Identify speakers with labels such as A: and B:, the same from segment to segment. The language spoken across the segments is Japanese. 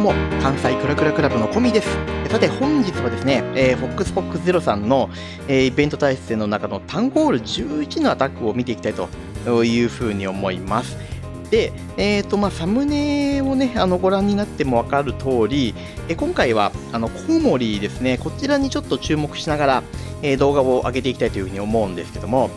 A: も関西クラクラクラブのコミです。さて本日はですね、えー、フォックスフォックスゼロさんの、えー、イベント対戦の中のタウンホール11のアタックを見ていきたいというふうに思います。で、えーとまあ、サムネをねあのご覧になっても分かる通り、え今回はあのコウモリですね。こちらにちょっと注目しながら、え動画を上げていきたいというふうに思うんですけども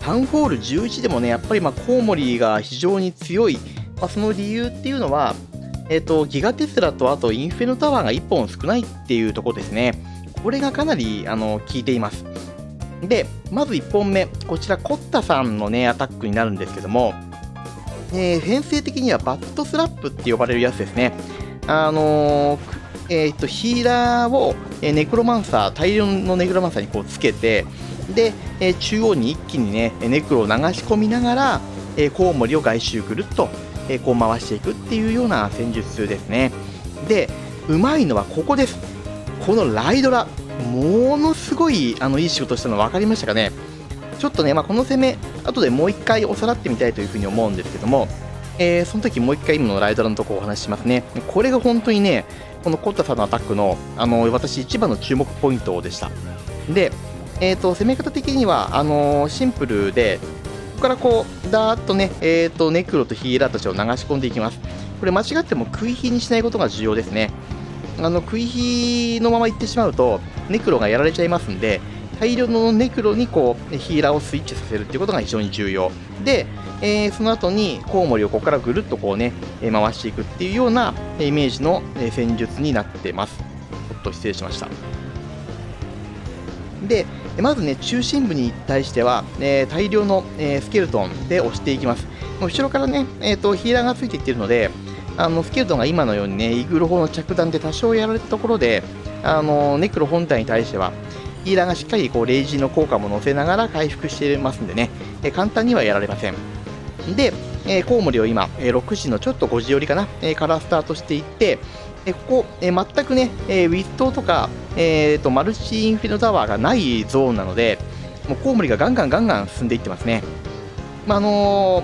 A: タウンホール11でもねやっぱりまあコウモリが非常に強い、まあ、その理由っていうのはえっ、ー、と、ギガテスラとあとインフェルタワーが1本少ないっていうところですね。これがかなり、あの、効いています。で、まず1本目、こちらコッタさんのね、アタックになるんですけども、えー、編成的にはバットスラップって呼ばれるやつですね。あのー、えー、っと、ヒーラーを、えネクロマンサー、大量のネクロマンサーにこうつけて、で、え中央に一気にね、ネクロを流し込みながら、えコウモリを外周ぐるっとえこう回していくっていうような戦術ですね。でうまいのはここです。このライドラものすごいあのいい仕事したの分かりましたかね？ちょっとね、まあ、この攻め後でもう一回おさらってみたいというふうに思うんですけども、えー、その時もう一回今のライドラのところお話ししますね。これが本当にねこのコッタさんのアタックのあの私一番の注目ポイントでした。でえーと、攻め方的にはあのー、シンプルでここからこうダーッとね、えーと、ネクロとヒーラーたちを流し込んでいきます。これ間違っても食い火にしないことが重要ですね。あの食い火のままいってしまうとネクロがやられちゃいますんで大量のネクロにこうヒーラーをスイッチさせるっていうことが非常に重要。で、えー、その後にコウモリをここからぐるっとこうね回していくっていうようなイメージの戦術になってます。ちょっと失礼しました。でまずね中心部に対しては、えー、大量の、えー、スケルトンで押していきます。後ろからね、えーと、ヒーラーがついていっているのであのスケルトンが今のようにねイグル砲の着弾で多少やられたところであのネクロ本体に対してはヒーラーがしっかりこうレイジーの効果も乗せながら回復していますんでね、え簡単にはやられません。で、えー、コウモリを今、えー、6時のちょっと5時寄りかな、えー、からスタートしていってえここ、え、全くね、え、ウィットとか、えーと、マルチインフィノタワーがないゾーンなので、もうコウモリがガンガンガンガン進んでいってますね。まあ、の、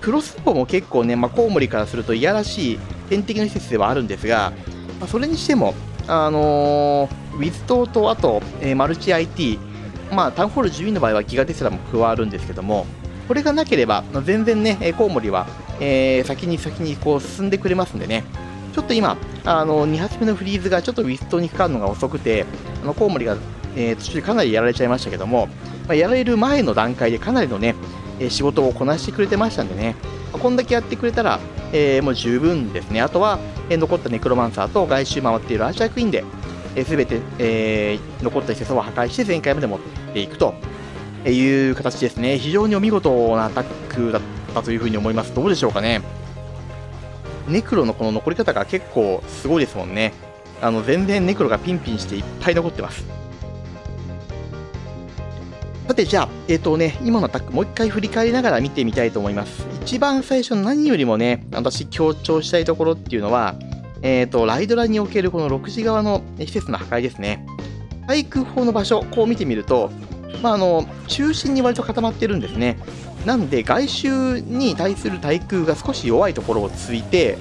A: クロスボウも結構ね、まあ、コウモリからするといやらしい天敵の施設ではあるんですが、まあ、それにしても、あのー、ウィズ島とあと、えー、マルチ IT、まあ、タウンホール12の場合はギガテスラも加わるんですけども、これがなければ、全然ね、コウモリは、えー、先に先にこう進んでくれますんでね、ちょっと今、あの2発目のフリーズがちょっとウィストにかかるのが遅くて、あのコウモリが、えー、途中かなりやられちゃいましたけども、まあ、やられる前の段階でかなりのね、え、仕事をこなしてくれてましたんでね、まあ、こんだけやってくれたら、えー、もう十分ですね。あとは、え、残ったネクロマンサーと外周回っているアーチャークイーンで、す、えー、べ、て、えー、残った施設を破壊して全開まで持っていくという形ですね。非常にお見事なアタックだったというふうに思います。どうでしょうかね。ネクロのこの残り方が結構すごいですもんね。あの全然ネクロがピンピンしていっぱい残ってます。さてじゃあ、えっ、ー、とね、今のアタックもう一回振り返りながら見てみたいと思います。一番最初の何よりもね、私強調したいところっていうのは、えっ、ー、と、ライドラにおけるこの6時側の施設の破壊ですね。対空砲の場所、こう見てみると、まあ、あの、中心に割と固まってるんですね。なんで外周に対する対空が少し弱いところをついて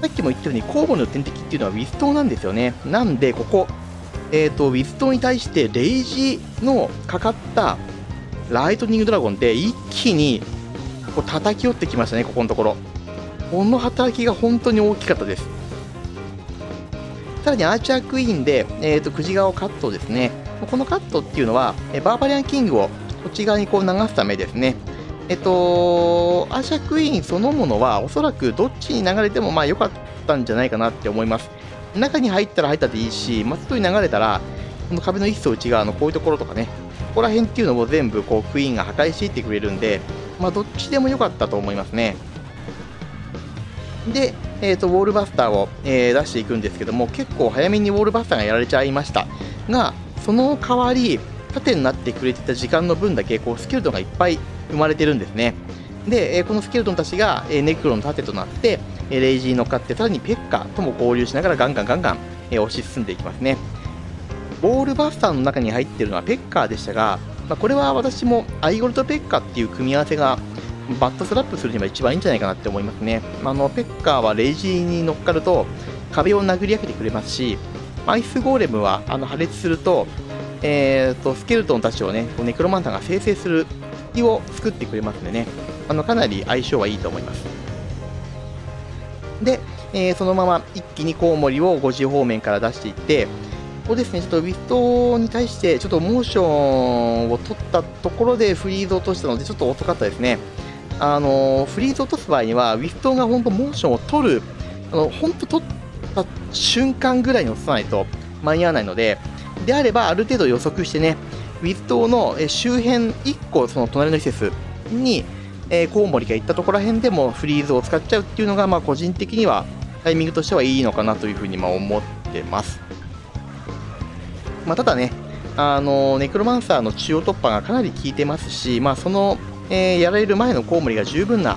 A: さっきも言ったように交互の天敵っていうのはウィストなんですよね。なんでここ、えーと、ウィストに対してレイジのかかったライトニングドラゴンで一気にこう叩き寄ってきましたねここのところ。この働きが本当に大きかったです。さらにアーチャークイーンで、えーと、くじ側をカットですね。このカットっていうのはバーバリアンキングをこっち側にこう流すためですね。えっと、アーシャクイーンそのものはおそらくどっちに流れてもまあ良かったんじゃないかなって思います。中に入ったら入ったでいいし、外に流れたら、この壁の一層内側のこういうところとかね、ここら辺っていうのも全部こうクイーンが破壊していってくれるんで、まあ、どっちでも良かったと思いますね。で、えーと、ウォールバスターを、えー、出していくんですけども、結構早めにウォールバスターがやられちゃいましたが、その代わり、縦になってくれてた時間の分だけこうスケルトンがいっぱい生まれてるんですね。で、このスケルトンたちが、ネクロの盾となって、レイジーに乗っかって、さらにペッカとも合流しながらガンガンガンガン、え推し進んでいきますね。ボールバスターの中に入ってるのはペッカーでしたが、まあ、これは私もアイゴルとペッカーっていう組み合わせがバットスラップするには一番いいんじゃないかなって思いますね。あのペッカーはレイジーに乗っかると、壁を殴り上げてくれますし、アイスゴーレムはあの破裂すると、えーと、スケルトンたちをね、ネクロマンターが生成する隙を作ってくれますんでね、あのかなり相性はいいと思います。で、えー、そのまま一気にコウモリを5時方面から出していって、ここですね、ちょっとウィストに対してちょっとモーションを取ったところでフリーズを落としたので、ちょっと遅かったですね。あのフリーズを落とす場合には、ウィストが本当モーションを取る、あの本当取っ瞬間ぐらいに落とさないと間に合わないので、であればある程度予測してね、ウィストの周辺1個、その隣の施設に、えー、コウモリが行ったところら辺でもフリーズを使っちゃうっていうのが、まあ、個人的にはタイミングとしてはいいのかなというふうにま思ってます。まあ、ただね、あのネクロマンサーの中央突破がかなり効いてますし、まあ、その、えー、やられる前のコウモリが十分な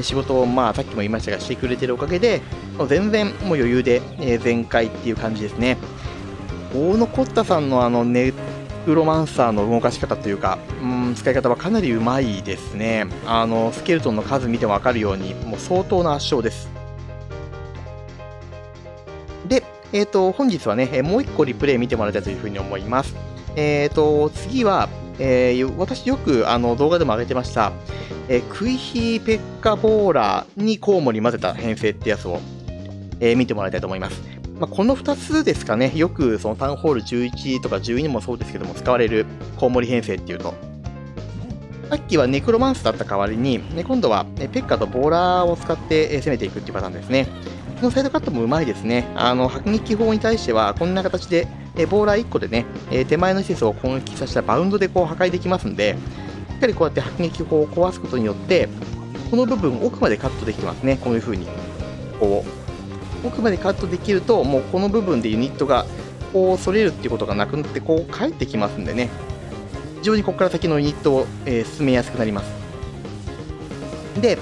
A: 仕事を、まあ、さっきも言いましたがしてくれてるおかげで全然もう余裕で、え全開っていう感じですね。大野コッタさんのあのネクロマンサーの動かし方というか、うん、使い方はかなりうまいですね。あのスケルトンの数見ても分かるようにもう相当な圧勝です。で、えーと、本日はねもう1個リプレイ見てもらいたいというふうに思います。えーと、次は、えー、私よくあの動画でも上げてました、えー、クイヒーペッカボーラーにコウモリ混ぜた編成ってやつを、えー、見てもらいたいと思います。まあ、この2つですかね、よくそのタウンホール11とか12もそうですけども、使われるコウモリ編成っていうと、さっきはネクロマンスだった代わりに、ね、今度はペッカとボーラーを使って攻めていくっていうパターンですね。のサイドカットもうまいですね。あの、迫撃砲に対しては、こんな形で、えボーラー1個でね、え手前の施設を攻撃させたバウンドでこう破壊できますんで、しっかりこうやって迫撃砲を壊すことによって、この部分奥までカットできてますね。こういう風に。こう。奥までカットできると、もうこの部分でユニットがこうそれるっていうことがなくなって、こう帰ってきますんでね。非常にここから先のユニットを、え進めやすくなります。で、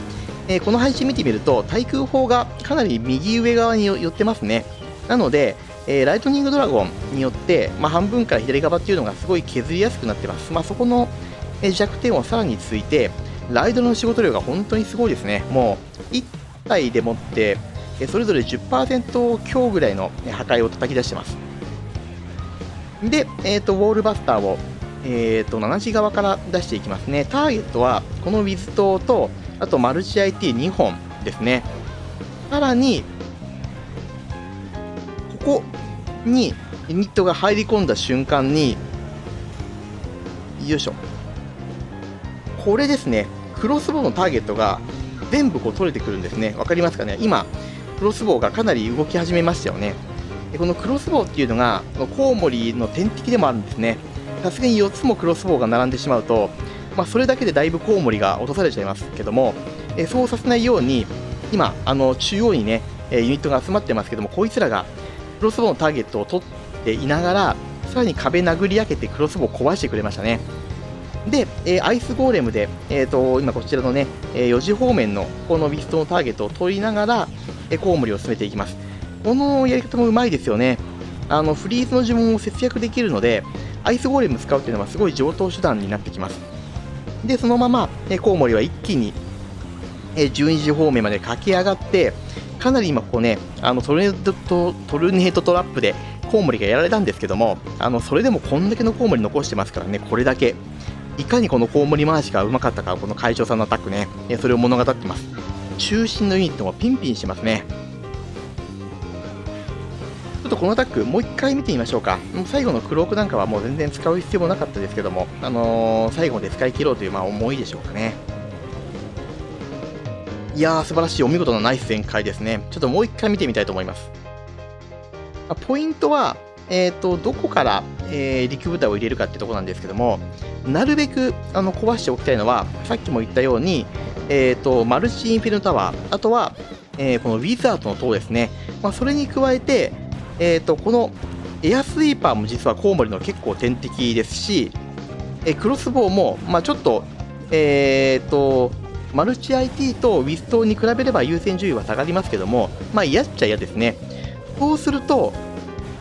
A: えー、この配置見てみると対空砲がかなり右上側に寄ってますね。なので、えー、ライトニングドラゴンによって、まあ、半分から左側っていうのがすごい削りやすくなってます、まあ、そこの弱点をさらについてライドの仕事量が本当にすごいですね。もう1体でもってそれぞれ10%強ぐらいの破壊を叩き出してます。で、えーと、ウォールバスターを、えーと、7時側から出していきますね。ターゲットはこのウィズ島とあとマルチ IT2 本ですね。さらに、ここにユニットが入り込んだ瞬間に、よいしょ。これですね、クロスボウのターゲットが全部こう取れてくるんですね。わかりますかね？今、クロスボウがかなり動き始めましたよね。でこのクロスボウっていうのが、コウモリの天敵でもあるんですね。さすがに4つもクロスボウが並んでしまうと、まあ、それだけでだいぶコウモリが落とされちゃいますけども、えそうさせないように今あの中央にねえユニットが集まってますけどもこいつらがクロスボウのターゲットを取っていながらさらに壁殴り上げてクロスボウを壊してくれましたね。で、えアイスゴーレムで、えーと、今こちらのね、え4時方面のこのビストのターゲットを取りながら、えコウモリを進めていきます。このやり方もうまいですよね。あのフリーズの呪文を節約できるのでアイスゴーレム使うっていうのはすごい上等手段になってきます。で、そのまま、えコウモリは一気に、え12時方面まで駆け上がって、かなり今ここね、あのトルネートトルネートトラップでコウモリがやられたんですけども、あのそれでもこんだけのコウモリ残してますからね、これだけ。いかにこのコウモリ回しがうまかったか、この会長さんのアタックね、それを物語ってます。中心のユニットもピンピンしてますね。とこのタック、もう一回見てみましょうか。もう最後のクロークなんかはもう全然使う必要もなかったですけども、あのー、最後まで使い切ろうというまあ思いでしょうかね。いやー、素晴らしい、お見事なナイス展開ですね。ちょっともう一回見てみたいと思います。ポイントは、えーと、どこから、えー、陸部隊を入れるかってとこなんですけども、なるべくあの壊しておきたいのは、さっきも言ったように、えーと、マルチインフィルタワー、あとは、えー、このウィザードの塔ですね、まあ、それに加えて、えーと、このエアスイーパーも実はコウモリの結構天敵ですし、えクロスボウも、まあ、ちょっと,、えーと、マルチ IT とウィストに比べれば優先順位は下がりますけども、まあ、嫌っちゃ嫌ですね。そうすると、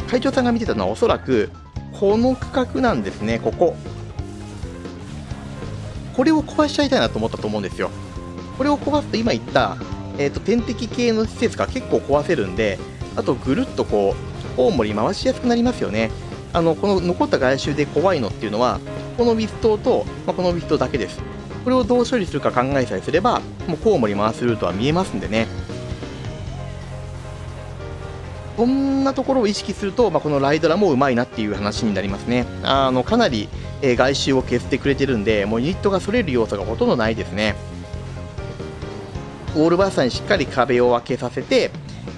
A: 会長さんが見てたのはおそらくこの区画なんですね、ここ。これを壊しちゃいたいなと思ったと思うんですよ。これを壊すと今言った、えーと天敵系の施設が結構壊せるんで、あとぐるっとこう、コウモリ回しやすくなりますよね。あの、この残った外周で怖いのっていうのは、このウィストと、まあ、このウィストだけです。これをどう処理するか考えさえすれば、もうコウモリ回すルートは見えますんでね。こんなところを意識すると、まあ、このライドラもうまいなっていう話になりますね。あのかなり、えー、外周を削ってくれてるんで、もうユニットがそれる要素がほとんどないですね。オールバーサーにしっかり壁を開けさせて、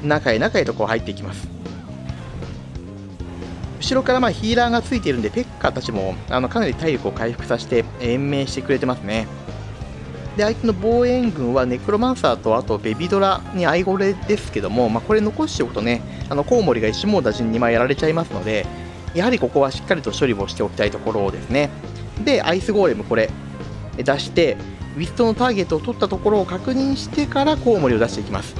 A: 中へ中へとこう入っていきます。後ろからまヒーラーがついているんで、ペッカーたちもあのかなり体力を回復させて延命してくれてますね。で、相手の防衛軍はネクロマンサーとあとベビドラにアイゴレですけども、まあ、これ残しておくとね、あのコウモリが石モーダジに2枚やられちゃいますので、やはりここはしっかりと処理をしておきたいところですね。で、アイスゴーレムこれ出して、ウィストのターゲットを取ったところを確認してからコウモリを出していきます。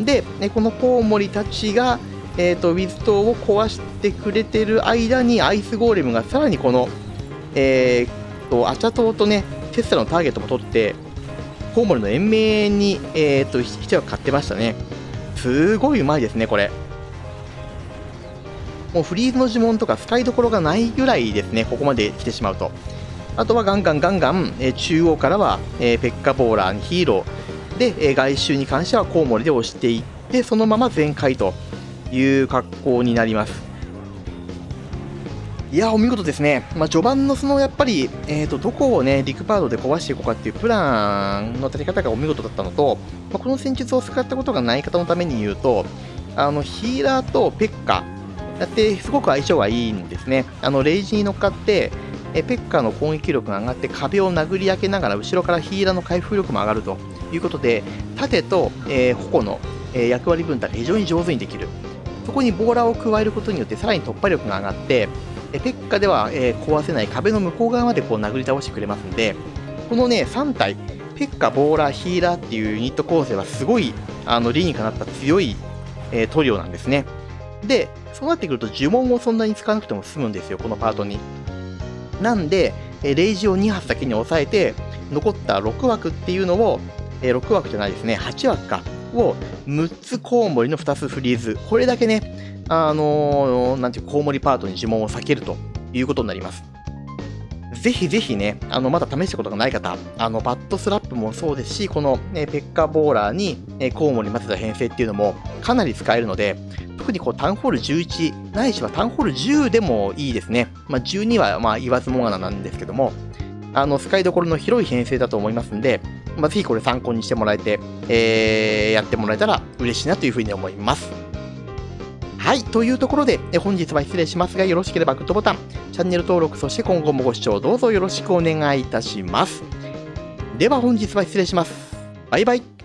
A: で、このコウモリたちが、えーと、ウィストを壊してくれてる間にアイスゴーレムがさらにこの、えーと、アチャ島とねテスラのターゲットも取ってコウモリの延命に、えーと、一役買ってましたね。すごいうまいですねこれ。もうフリーズの呪文とか使いどころがないぐらいですねここまで来てしまうと。あとはガンガンガンガン、えー、中央からは、えー、ペッカボーラーにヒーロー。で、えー、外周に関してはコウモリで押していってそのまま全開と。いう格好になります。いや、お見事ですね。まあ、序盤のそのやっぱり、えーと、どこをね、リクパードで壊していこうかっていうプランの立て方がお見事だったのと、まあ、この戦術を使ったことがない方のために言うと、あのヒーラーとペッカだってすごく相性がいいんですね。あのレイジに乗っかって、えペッカの攻撃力が上がって壁を殴り開けながら後ろからヒーラーの回復力も上がるということで盾と、えー、矛の、えー、役割分担が非常に上手にできるそこにボーラーを加えることによってさらに突破力が上がってえペッカでは、え、壊せない壁の向こう側までこう殴り倒してくれますんでこのね3体ペッカ、ボーラー、ヒーラーっていうユニット構成はすごいあの理にかなった強い、えー、トリオなんですね。でそうなってくると呪文をそんなに使わなくても済むんですよこのパートに。なんで、えレイジを2発先に抑えて残った6枠っていうのを、え6枠じゃないですね8枠か。を6つコウモリの2つフリーズ。これだけね、あのー、なんていうコウモリパートに呪文を避けるということになります。ぜひぜひね、あの、まだ試したことがない方、あの、バットスラップもそうですし、この、ね、ペッカボーラーに、えコウモリ混ぜた編成っていうのもかなり使えるので、特にこうタウンホール11、ないしはタウンホール10でもいいですね。まあ、12はまあ言わずもがななんですけども、あの、使いどころの広い編成だと思いますんで、まあ、ぜひこれ参考にしてもらえて、えー、やってもらえたら嬉しいなというふうに思います。はい。というところで、本日は失礼しますが、よろしければグッドボタン、チャンネル登録、そして今後もご視聴どうぞよろしくお願いいたします。では本日は失礼します。バイバイ。